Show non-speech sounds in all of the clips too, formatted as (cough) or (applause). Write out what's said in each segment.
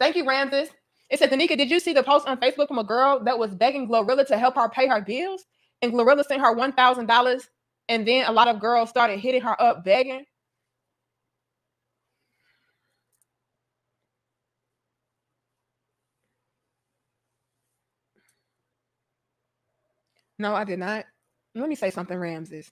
Thank you, Ramses. It said, D'Nieka, did you see the post on Facebook from a girl that was begging Glorilla to help her pay her bills? And Glorilla sent her $1,000. And then a lot of girls started hitting her up begging. No, I did not. Let me say something, Ramses.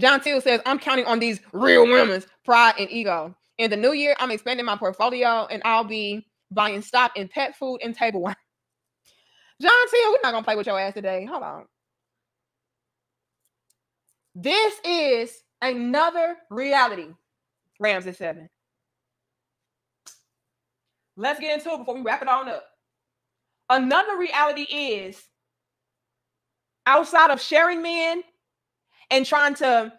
John Till says, I'm counting on these real women's pride and ego. In the new year, I'm expanding my portfolio and I'll be buying stock in pet food and table wine. (laughs) John Till, we're not gonna play with your ass today. Hold on. This is another reality. Ramses 7. Let's get into it before we wrap it on up. Another reality is outside of sharing men and trying to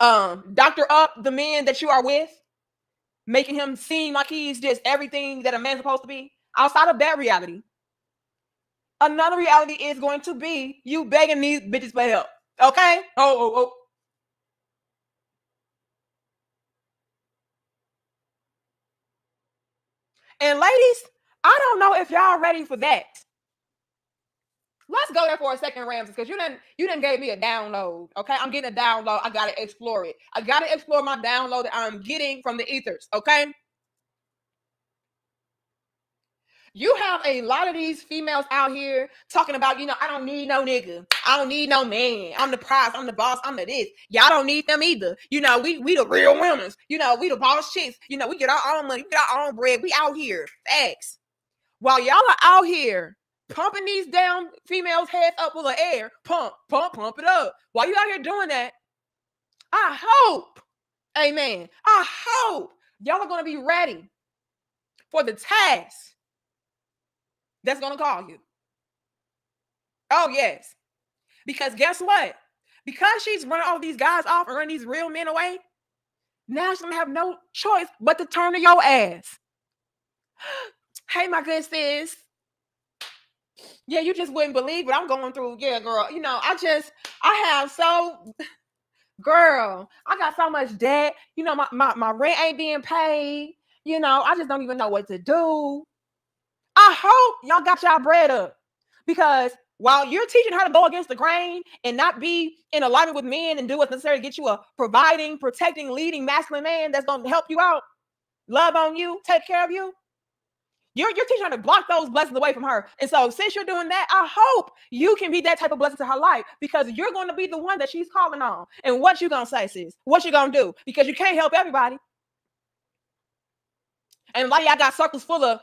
um, doctor up the man that you are with, making him seem like he's just everything that a man's supposed to be. Outside of that reality, another reality is going to be you begging these bitches for help. Okay? Oh, oh, oh. And ladies, I don't know if y'all ready for that. Let's go there for a second, Ramses, because you didn't you didn't gave me a download. Okay, I'm getting a download. I gotta explore it. I gotta explore my download that I'm getting from the ethers. Okay. You have a lot of these females out here talking about, you know, I don't need no nigga. I don't need no man. I'm the prize. I'm the boss. I'm the this. Y'all don't need them either. You know, we we the real women. You know, we the boss chicks. You know, we get our own money. We get our own bread. We out here. Facts. While y'all are out here pumping these damn females' heads up with of air. Pump, pump, pump it up. While you out here doing that, I hope, amen. I hope y'all are going to be ready for the task that's going to call you. Oh, yes. Because guess what? Because she's running all these guys off and running these real men away, now she's going to have no choice but to turn to your ass. (gasps) hey, my good sis. Yeah, you just wouldn't believe what I'm going through. Yeah, girl. You know, I just I have so girl, I got so much debt. You know, my, my, my rent ain't being paid. You know, I just don't even know what to do. I hope y'all got y'all bread up because while you're teaching her to go against the grain and not be in alignment with men and do what's necessary to get you a providing, protecting, leading masculine man that's going to help you out, love on you, take care of you, you're, you're teaching her to block those blessings away from her. And so, since you're doing that, I hope you can be that type of blessing to her life because you're going to be the one that she's calling on. And what you gonna say, sis? What you gonna do? Because you can't help everybody. And like I got circles full of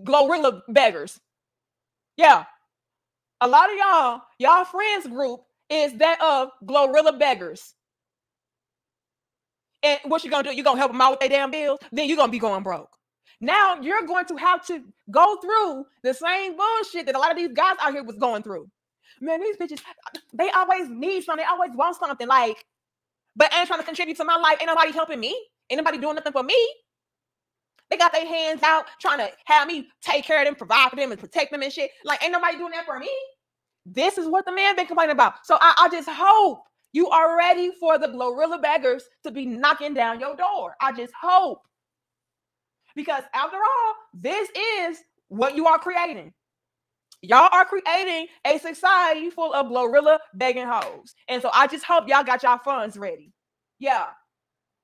glorilla beggars. Yeah. A lot of y'all, y'all friends group is that of glorilla beggars. And what you gonna do? You gonna help them out with their damn bills? Then you're gonna be going broke. Now you're going to have to go through the same bullshit that a lot of these guys out here was going through. Man, these bitches, they always need something, they always want something. Like, but ain't trying to contribute to my life. Ain't nobody helping me. Ain't nobody doing nothing for me. They got their hands out trying to have me take care of them, provide for them, and protect them and shit. Like, ain't nobody doing that for me. This is what the man been complaining about. So I, I just hope you are ready for the Glorilla beggars to be knocking down your door. I just hope. Because after all, this is what you are creating. Y'all are creating a society full of Glorilla begging hoes. And so I just hope y'all got y'all funds ready. Yeah.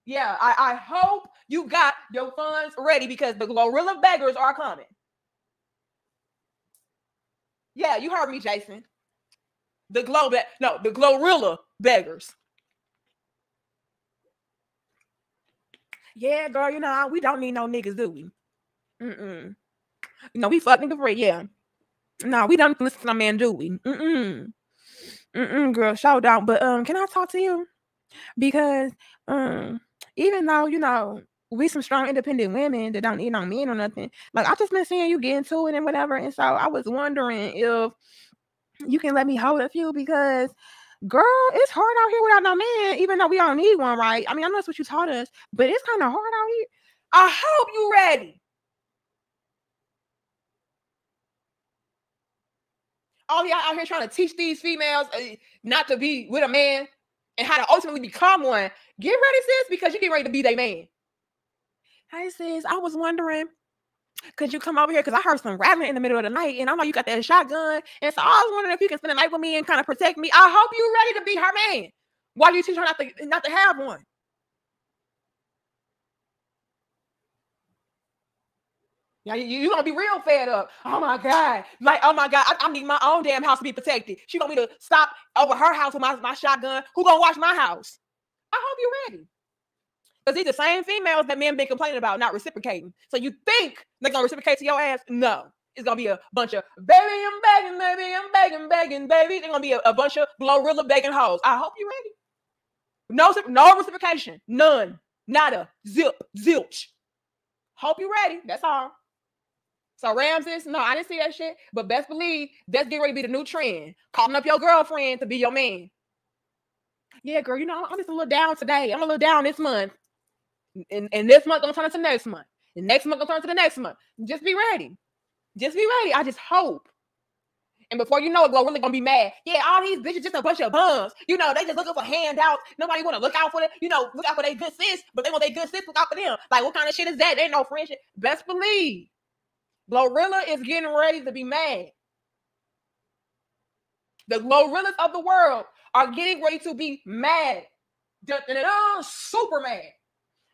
Yeah. I, I hope you got your funds ready because the Glorilla beggars are coming. Yeah, you heard me, Jason. The glow be- no, the Glorilla beggars. Yeah, girl, you know, we don't need no niggas, do we? Mm-mm. You know, we fuck nigga free, yeah. No, we don't listen to no man, do we? Mm-mm. Mm-mm, girl, shout out. But um, can I talk to you? Because um, even though, you know, we some strong independent women that don't need no men or nothing, like I just been seeing you get into it and whatever. And so I was wondering if you can let me hold a few because girl, it's hard out here without no man, even though we don't need one, right? I mean, I know that's what you taught us, but it's kind of hard out here. I hope you ready. All y'all out here trying to teach these females uh, not to be with a man. and how to ultimately become one, get ready, sis, because you get ready to be their man. Hey, sis, I was wondering, could you come over here? Because I heard some rattling in the middle of the night, and I know you got that shotgun. And so I was wondering if you can spend the night with me and kind of protect me. I hope you're ready to be her man. Why do you teach her not to not to have one? Yeah, you, you gonna be real fed up. Oh my god, like oh my god, I, I, need my own damn house to be protected. She want me to stop over her house with my, my shotgun. Who gonna watch my house? I hope you're ready. Because these are the same females that men been complaining about not reciprocating. So you think they're gonna reciprocate to your ass? No. It's gonna be a bunch of baby, I'm begging, baby, I'm begging, begging, baby. They're gonna be a, a bunch of Glorilla begging hoes. I hope you're ready. No, no reciprocation. None. Nada. Zip. Zilch. Hope you're ready. That's all. So Ramses, no, I didn't see that shit. But best believe that's getting ready to be the new trend. Calling up your girlfriend to be your man. Yeah, girl, you know, I'm just a little down today. I'm a little down this month. And, and this month gonna turn into next month. The next month gonna turn to the next month. Just be ready. Just be ready. I just hope. And before you know it, really gonna be mad. Yeah, all these bitches just a bunch of bums. You know, they just looking for handouts. Nobody wanna look out for them. You know, look out for their good sis, but they want their good sis look out for them. Like, what kind of shit is that? They ain't no friendship. Best believe Glorilla is getting ready to be mad. The Glorillas of the world are getting ready to be mad. super mad.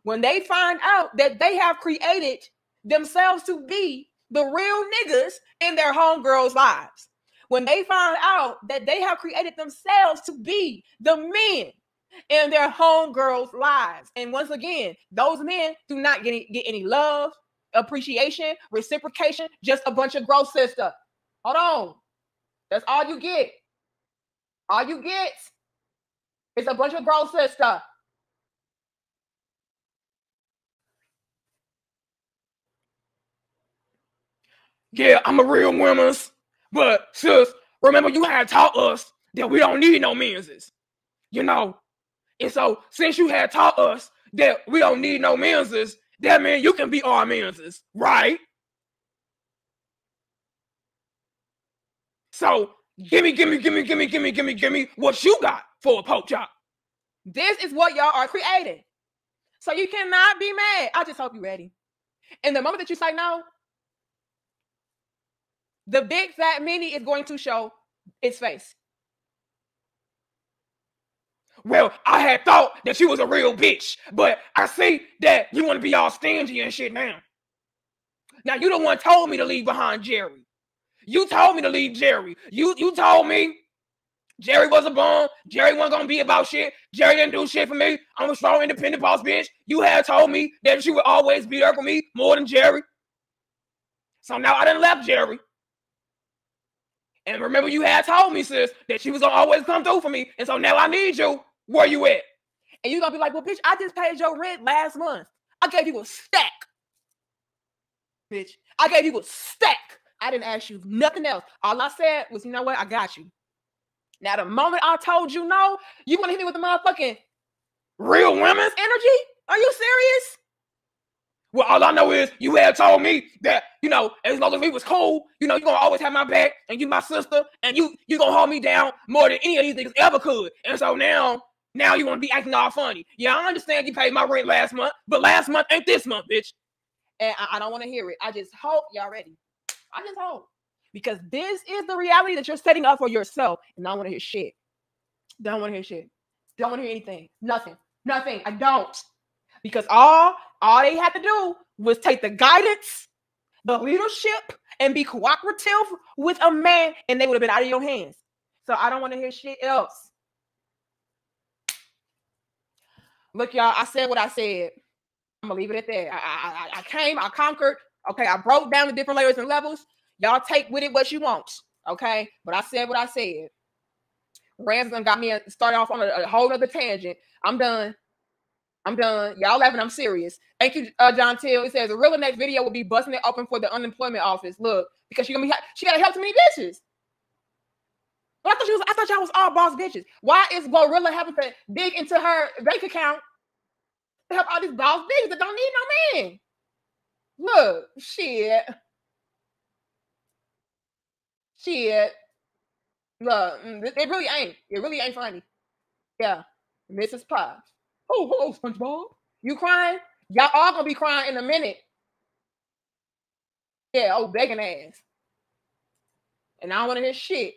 When they find out that they have created themselves to be the real niggas in their homegirls' lives. When they find out that they have created themselves to be the men in their homegirls' lives. And once again, those men do not get any, get any love, appreciation, reciprocation, just a bunch of gross sister. Hold on. That's all you get. All you get is a bunch of gross sister. Yeah, I'm a real woman's. But sis, remember you had taught us that we don't need no menses. You know? And so since you had taught us that we don't need no menses, that means you can be our menses, right? So gimme, gimme, gimme, gimme, gimme, gimme, gimme what you got for a poke chop. This is what y'all are creating. So you cannot be mad. I just hope you're ready. And the moment that you say no, the big fat mini is going to show its face. Well, I had thought that she was a real bitch, but I see that you want to be all stingy and shit now. Now you the one told me to leave behind Jerry. You told me to leave Jerry. You you told me Jerry was a bum. Jerry wasn't gonna be about shit. Jerry didn't do shit for me. I'm a strong, independent boss bitch. You had told me that she would always be there for me more than Jerry. So now I didn't left Jerry. And remember, you had told me, sis, that she was gonna always come through for me. And so now I need you. Where you at? And you're gonna be like, well, bitch, I just paid your rent last month. I gave you a stack. Bitch, I gave you a stack. I didn't ask you nothing else. All I said was, you know what? I got you. Now, the moment I told you no, you want to hit me with the motherfucking real women's energy? Well, all I know is you had told me that, you know, as long as we was cool, you know, you're gonna always have my back and you my sister, and you you gonna hold me down more than any of these niggas ever could. And so now, now you wanna be acting all funny. Yeah, I understand you paid my rent last month, but last month ain't this month, bitch. And I, I don't want to hear it. I just hope y'all ready. I just hope. Because this is the reality that you're setting up for yourself. And I don't want to hear shit. Don't want to hear shit. Don't want to hear anything. Nothing. Nothing. I don't because all all they had to do was take the guidance, the leadership, and be cooperative with a man, and they would have been out of your hands. So I don't want to hear shit else. Look, y'all, I said what I said. I'm gonna leave it at that. I, I, I came, I conquered. Okay, I broke down the different layers and levels. Y'all take with it what you want. Okay, but I said what I said. Ramses got me started off on a, a whole other tangent. I'm done. I'm done. Y'all laughing. I'm serious. Thank you, uh, John Till. It says a real next video will be busting it open for the unemployment office. Look, because she gonna be she gotta help too many bitches. But I thought she was. I thought y'all was all boss bitches. Why is Glorilla having to dig into her bank account to help all these boss bitches that don't need no man? Look, shit, shit. Look, mm, it really ain't. It really ain't funny. Yeah. Mrs. Potts. Oh, hello, SpongeBob. You crying? Y'all all gonna be crying in a minute. Yeah, oh, begging ass. And I don't want to hear shit.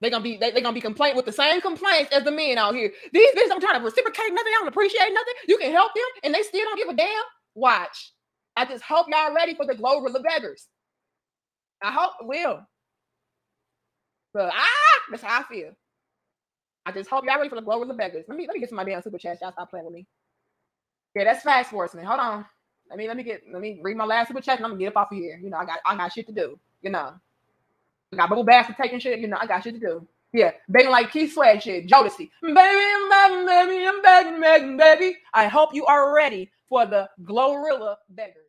They're gonna be they, are gonna be complaining with the same complaints as the men out here. These bitches don't trying to reciprocate nothing, I don't appreciate nothing. You can help them and they still don't give a damn. Watch. I just hope y'all ready for the Glorilla beggars. I hope will. But ah, that's how I feel. I just hope y'all ready for the Glorilla beggars. Let me let me get my damn super chat. Y'all stop playing with me. Yeah, that's fast sportsman. Hold on. Let me let me get let me read my last super chat and I'm gonna get up off of here. You know, I got I got shit to do. You know. I got bubble baths for taking shit. You know, I got shit to do. Yeah, begging like Keith Sweat shit. Jodeci. Baby, I'm begging, baby, I'm begging, begging, baby. I hope you are ready for the Glorilla beggars.